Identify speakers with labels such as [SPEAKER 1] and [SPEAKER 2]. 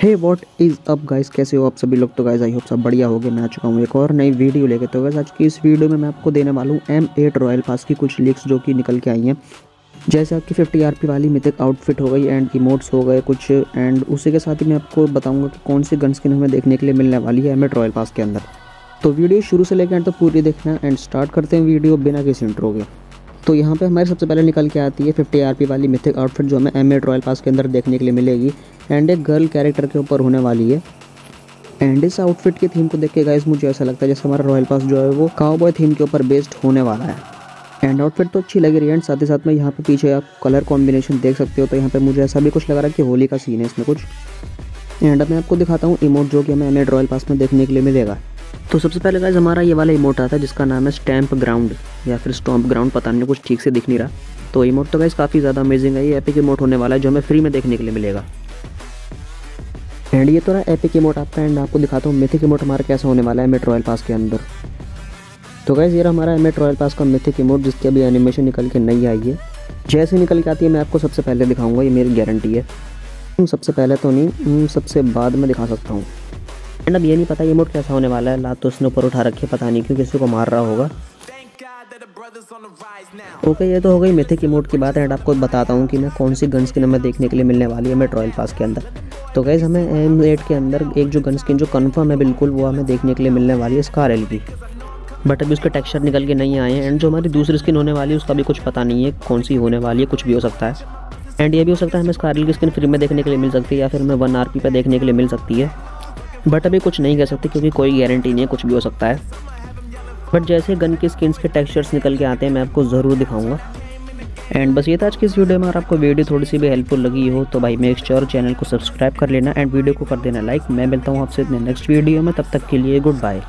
[SPEAKER 1] Hey what is up guys कैसे हो आप सभी लोग? तो गाइस आई होप सब बढ़िया हो गए मैं आ चुका हूँ एक और नई वीडियो लेके। तो गाइस आज की इस वीडियो में मैं आपको देने वाला हूँ एम एट रॉयल पास की कुछ लीक्स जो कि निकल के आई हैं। जैसे आपकी 50 आर वाली मिथिक आउटफिट हो गई एंड इमोट्स हो गए कुछ एंड उसी के साथ ही मैं आपको बताऊँगा कि कौन सी गन स्किन हमें देखने के लिए मिलने वाली है एम एट रॉयल पास के अंदर। तो वीडियो शुरू से लेकर एंड तो पूरी देखना एंड स्टार्ट करते हैं वीडियो बिना किसी इंट्रो के। तो यहाँ पे हमारे सबसे पहले निकल के आती है 50 आरपी वाली मिथिक आउटफिट जो हमें एम एट रॉयल पास के अंदर देखने के लिए मिलेगी। एंड एक गर्ल कैरेक्टर के ऊपर होने वाली है। एंड इस आउटफिट की थीम को देख के गाइस मुझे ऐसा लगता है जैसे हमारा रॉयल पास जो है वो काउबॉय थीम के ऊपर बेस्ड होने वाला है। एंड आउटफिट तो अच्छी लग रही है एंड साथ ही साथ में यहाँ पे पीछे आप कलर कॉम्बिनेशन देख सकते हो तो यहाँ पे मुझे ऐसा भी कुछ लग रहा है कि होली का सीन है इसमें कुछ। एंड अब मैं आपको दिखाता हूँ इमोट जो कि हमें एम रॉयल पास में देखने के लिए मिलेगा। तो सबसे पहले गाइज़ हमारा ये वाला इमोट आता है जिसका नाम है स्टैम्प ग्राउंड या फिर स्टॉम्प ग्राउंड पता नहीं, कुछ ठीक से दिख नहीं रहा। तो इमोट तो गाइज़ काफ़ी ज़्यादा अमेजिंग है, ये एपिक इमोट होने वाला है, जो हमें फ्री में देखने के लिए मिलेगा। एंड ये तो रहा एपिक इमोट आपका एंड आपको दिखाता हूँ मिथिक इमोट हमारा कैसा होने वाला है एम रॉयल पास के अंदर। तो गाइज़ ये हमारा एम रॉयल पास का मिथिक इमोट जिसकी अभी एनिमेशन निकल के नहीं आई है। जैसे निकल के आती है, मैं आपको सबसे पहले दिखाऊँगा, ये मेरी गारंटी है। सबसे पहले तो नहीं सबसे बाद में दिखा सकता हूँ। एंड अब ये नहीं पता ये मोड कैसा होने वाला है। लात तो उसने ऊपर उठा रखी है पता नहीं क्यों किसी को मार रहा होगा। ओके okay, ये तो हो गई मिथिक इमोट की बात है एंड आपको बताता हूँ कि मैं कौन सी गन स्किन हमें देखने के लिए मिलने वाली है मेरे रॉयल पास के अंदर। तो गैज़ हमें एम एट के अंदर एक जो गन स्किन जो कन्फर्म है बिल्कुल वो हमें देखने के लिए मिलने वाली है स्कार एल की बट अभी उसके टेक्सचर निकल के नहीं आए हैं एंड जो हमारी दूसरी स्किन होने वाली है उसका भी कुछ पता नहीं है कौन सी होने वाली है कुछ भी हो सकता है। एंड ये भी हो सकता है हमें स्कारल की स्किन फ्री में देखने के लिए मिल सकती है या फिर हमें वन आर पी पर देखने के लिए मिल सकती है। बट अभी कुछ नहीं कह सकते क्योंकि कोई गारंटी नहीं है, कुछ भी हो सकता है। बट जैसे गन की स्किन्स के टेक्सचर्स निकल के आते हैं, मैं आपको ज़रूर दिखाऊँगा। एंड बस ये था आज की इस वीडियो में अगर आपको वीडियो थोड़ी सी भी हेल्पफुल लगी हो तो भाई मेक श्योर चैनल को सब्सक्राइब कर लेना एंड वीडियो को कर देना लाइक मैं मिलता हूँ आपसे अपने नेक्स्ट वीडियो में, तब तक के लिए गुड बाय